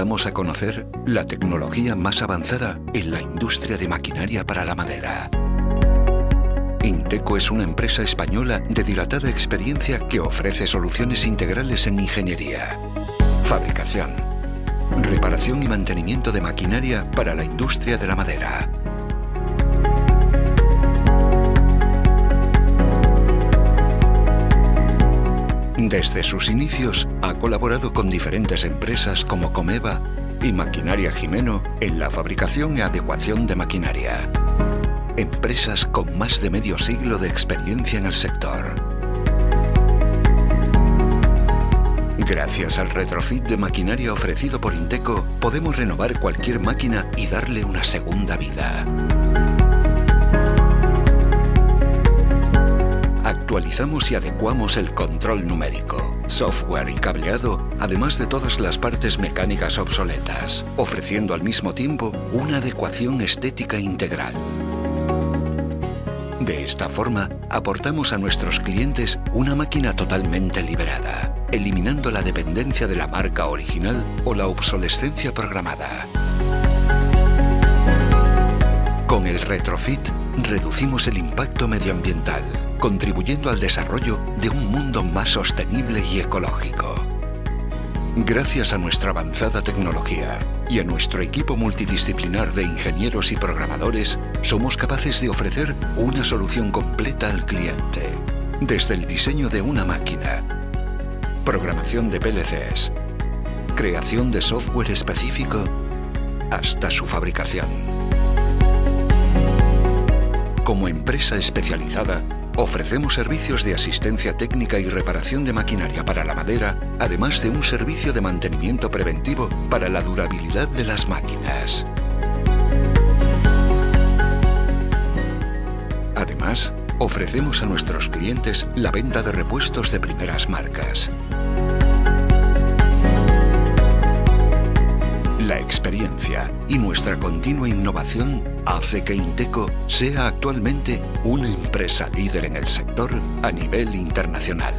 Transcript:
invitamos a conocer la tecnología más avanzada en la industria de maquinaria para la madera. Inteco es una empresa española de dilatada experiencia que ofrece soluciones integrales en ingeniería, fabricación, reparación y mantenimiento de maquinaria para la industria de la madera. Desde sus inicios ha colaborado con diferentes empresas como Comeva y Maquinaria Jimeno en la fabricación y adecuación de maquinaria. Empresas con más de medio siglo de experiencia en el sector. Gracias al retrofit de maquinaria ofrecido por Inteco, podemos renovar cualquier máquina y darle una segunda vida. Y adecuamos el control numérico, software y cableado, además de todas las partes mecánicas obsoletas, ofreciendo al mismo tiempo una adecuación estética integral. De esta forma, aportamos a nuestros clientes una máquina totalmente liberada, eliminando la dependencia de la marca original o la obsolescencia programada. Con el retrofit, reducimos el impacto medioambiental, contribuyendo al desarrollo de un mundo más sostenible y ecológico. Gracias a nuestra avanzada tecnología y a nuestro equipo multidisciplinar de ingenieros y programadores, somos capaces de ofrecer una solución completa al cliente, desde el diseño de una máquina, programación de PLCs, creación de software específico, hasta su fabricación. Como empresa especializada, Ofrecemos servicios de asistencia técnica y reparación de maquinaria para la madera, además de un servicio de mantenimiento preventivo para la durabilidad de las máquinas. Además, ofrecemos a nuestros clientes la venta de repuestos de primeras marcas. La experiencia y nuestra continua innovación hace que Inteco sea actualmente una empresa líder en el sector a nivel internacional.